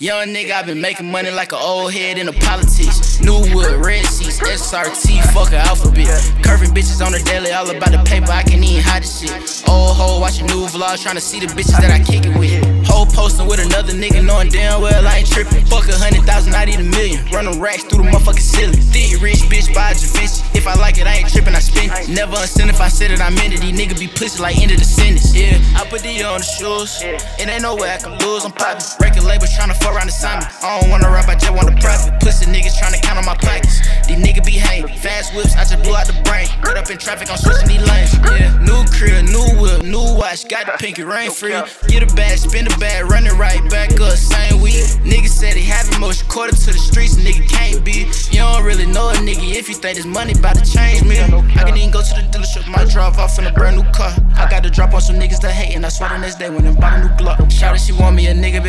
Young nigga, I been making money like an old head in the politics. New wood, red seats, SRT, fuck a alphabet. Curving bitches on the daily, all about the paper, I can even hide the shit. Old hoe watching new vlogs, trying to see the bitches that I kick it with. Whole posting with another nigga, knowing damn well I ain't tripping. Fuck a hundred thousand, I need a million. Running racks through the motherfucking ceiling. Thick rich bitch buy Da Vinci. If I like it, I ain't tripping, I spend it. Never unsent if I said it, I meant it. These niggas be pussy like end of the sentence. Yeah, I put these on the shoes. It ain't no way I can lose, I'm poppin'. Record labels tryna fuck around the Simon. I don't wanna rap, I just want to profit. Pussy niggas tryna count on my pockets. These niggas be hating. Fast whips, I just blew out the brain. Cut up in traffic, I'm switching these lanes. Yeah, new crib, new whip, new watch. Got the pinky rain free. Get a bag, spin the bag, run it right back up, same week. Niggas said he having motion, quarter to the streets, nigga can't be. You don't really know a nigga if you think this money about to change me. I can even go to the dealership, might drop off in a brand new car. I got to drop on some niggas that hate, and I swear the next day when I bought a new Glock. Shout she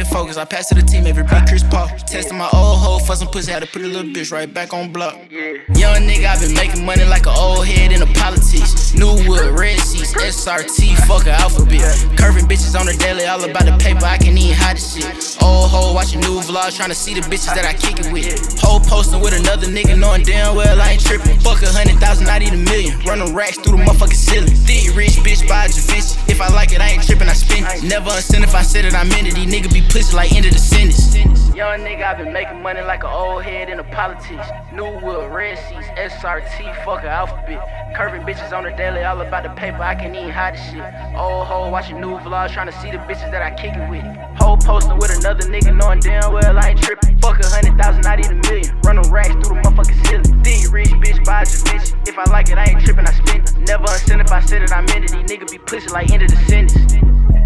a focused. I pass to the team every beat Chris Paul. Testing my old hoe for some pussy, had to put a little bitch right back on block. Young nigga, I been making money like an old head in the politics. New wood, red seats, SRT, fuck a alphabet. Curving bitches on the daily, all about the paper, I can even hide the shit. Old hoe watching new vlogs, trying to see the bitches that I kick it with. Hoe posting with another nigga, knowing damn well I ain't tripping. Fuck a hundred thousand, I need a million. Running racks through the motherfucking ceiling. If I like it, I ain't tripping, I spend it. Never unsent if I said it, I meant it. These niggas be pussy like end of the sentence. Young nigga, I been making money like an old head in the politics. New wood, red seats, SRT, fuck alphabet. Curving bitches on the daily, all about the paper, I can even hide the shit. Old hoe watching new vlogs, trying to see the bitches that I kick it with. Hoe posting with another nigga, knowing damn well I ain't tripping. Fuck a hundred thousand, I need a million. Running racks through the motherfucking ceiling. If I said it, I meant it. These niggas be pussy like end of the sentence.